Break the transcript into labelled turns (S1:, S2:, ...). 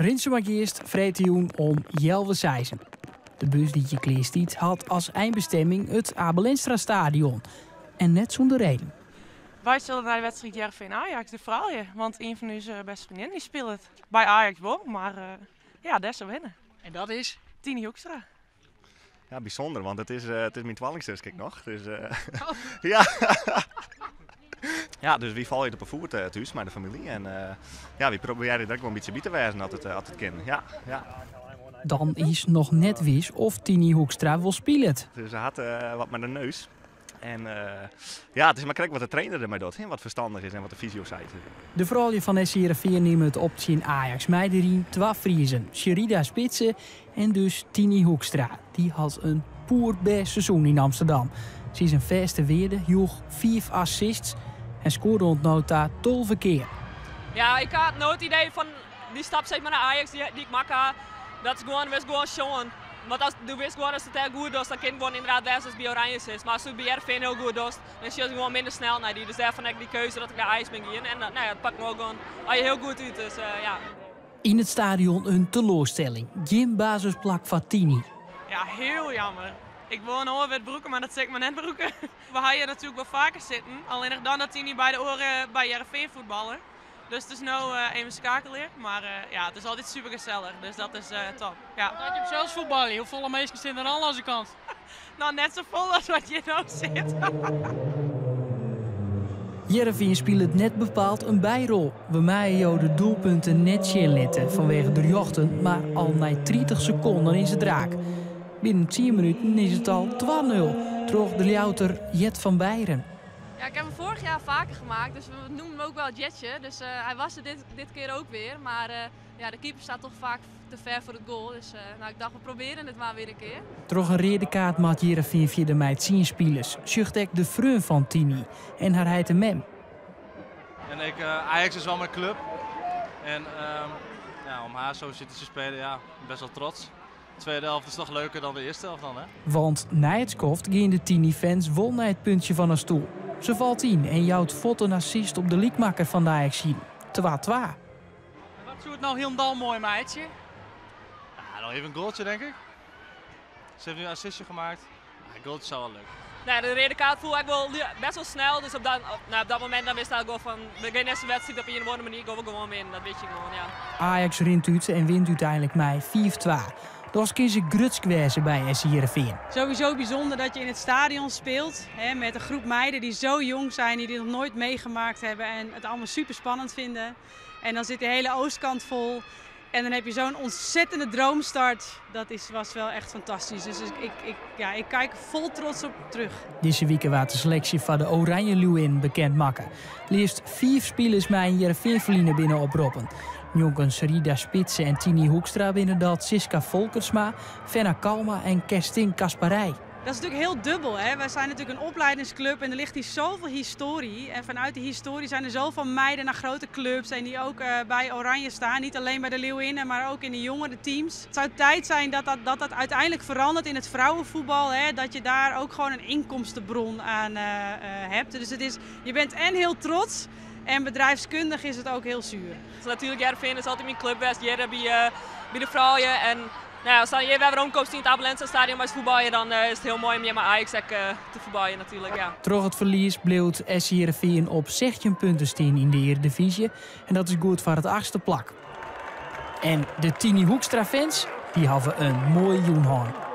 S1: Rinse maar eerst vreetioen om Jelwe Seizen. De bus die je kleerstiet had als eindbestemming het Abelenstra stadion. En net zonder reden.
S2: Wij zullen naar de wedstrijd Jervin Ajax, de je, Want een van onze beste vriendinnen die speelt het. Bij Ajax wel, maar uh, ja, dat is winnen.
S3: En dat is?
S2: Tini Hoekstra.
S4: Ja, bijzonder, want het is, uh, het is mijn twaalfzus, kijk nog. Dus, uh, oh. ja. Ja, dus wie val je op een voet uh, thuis met de familie. En ja, wie probeert direct wel een beetje te wijzen dat het, uh, het kind. Ja, ja.
S1: Dan is nog net wis of Tini Hoekstra wil spelen.
S4: Dus ze had wat met de neus. En uh, ja, het is maar kijk wat de trainer ermee doet. Wat verstandig is en wat de fysio zei.
S1: De vrouwen van SCRV nemen het op in Ajax. Meiderien, Twa Friesen, Sherida Spitsen en dus Tini Hoekstra. Die had een poer best seizoen in Amsterdam. Ze is een verste weerde, joeg vier assists en scoorde ontnota tol verkeer.
S5: Ja, ik had nooit idee van die stap zeg maar, naar Ajax die, die ik maak. Dat is gewoon, was gewoon showen. Want als, du wist gewoon als het heel goed is, dan kan gewoon inderdaad best als bij Oranje is. Maar als het bij RV heel goed is, dan is je gewoon minder snel naar die. Dus daarvan heb ik die keuze dat ik naar IJs ben gaan. En uh, nou ja, dat pakt me ook gewoon als je heel goed uit. Dus uh, ja.
S1: In het stadion een teleurstelling. Geen basisplak van Tini.
S2: Ja, heel jammer. Ik woon over met broeken, maar dat zeg ik maar net broeken. We gaan hier natuurlijk wel vaker zitten. Alleen dan dat Tini bij de oren bij RV voetballen. Dus het is nu uh, even schakelen. Maar uh, ja, het is altijd super gezellig. Dus dat is uh, top. Ja.
S3: Dat je zelfs voetballen. Hoe volle mensen zitten er al aan de kant?
S2: nou, net zo vol als wat je nou zit.
S1: Jereveen speelt het net bepaald een bijrol. We maaien de doelpunten net inletten vanwege de jochten, maar al na 30 seconden is het raak. Binnen 10 minuten is het al 2-0. Terug de Louter Jet van Beieren.
S5: Ja, ik heb hem vorig jaar vaker gemaakt, dus we noemen hem ook wel Jetje. Dus uh, hij was er dit, dit keer ook weer. Maar uh, ja, de keeper staat toch vaak te ver voor het goal. Dus uh, nou, ik dacht, we proberen het maar weer een keer.
S1: Toch een rede kaart maakt Jereveen via de meid 10 spelers. Zucht de vreun van Tini en haar heet mem.
S6: En ik, Ajax is wel mijn club. En ehm, ja, om haar zo zitten te spelen, ja, best wel trots. De tweede helft is nog leuker dan de eerste helft dan, hè?
S1: Want na het skoft gingen de Tini-fans vol naar het puntje van een stoel. Ze valt in en jouwt fot een assist op de liekmakker van de Ajax zien. Twa twa.
S3: Wat zou het nou heel mooi meidje?
S6: Ja, nog even een goaltje denk ik. Ze heeft nu een assistje gemaakt. Ja, een goaltje zou wel leuk.
S5: Nee, de rode kaart voel ik wel best wel snel. Dus op dat, op, nou, op dat moment dan wist ik gewoon van... We gaan eerste wedstrijd op een of andere manier gaan we gewoon in. Dat weet je gewoon, ja.
S1: Ajax rint uit en wint uiteindelijk mij 4-2. Dat was een grutskwezen bij SC Heerenveen.
S7: Sowieso bijzonder dat je in het stadion speelt hè, met een groep meiden die zo jong zijn, die dit nog nooit meegemaakt hebben en het allemaal super spannend vinden. En dan zit de hele oostkant vol. En dan heb je zo'n ontzettende droomstart. Dat is, was wel echt fantastisch. Dus ik, ik, ja, ik kijk vol trots op terug.
S1: Deze week werd de selectie van de Oranje Lewin bekend maken. Liefst vier spelers mij in Jereveen binnen oproepen. Jongens Rida Spitsen en Tini Hoekstra binnen dat Siska Volkersma, Fenna Kalma en Kerstin Kasparij.
S7: Dat is natuurlijk heel dubbel. Hè? Wij zijn natuurlijk een opleidingsclub en er ligt hier zoveel historie. En vanuit die historie zijn er zoveel meiden naar grote clubs en die ook uh, bij Oranje staan. Niet alleen bij de Leeuwinnen, maar ook in de jongere teams. Het zou tijd zijn dat dat, dat, dat uiteindelijk verandert in het vrouwenvoetbal. Hè? Dat je daar ook gewoon een inkomstenbron aan uh, uh, hebt. Dus het is, je bent en heel trots en bedrijfskundig is het ook heel zuur.
S5: Dus natuurlijk, Jervin is altijd mijn club best. Hier bij, uh, bij de vrouwen. En nou ja, als je weer rondkomt in het Abelense stadion bij het voetballen, dan uh, is het heel mooi om je met Ajax uh, te voetballen natuurlijk. Ja.
S1: Troch het verlies bleef SC Heerenveen op 16 punten staan in de Eredivisie. En dat is goed voor het achtste plak. En de Tini Hoekstra fans, die hebben een mooi joenhoorn.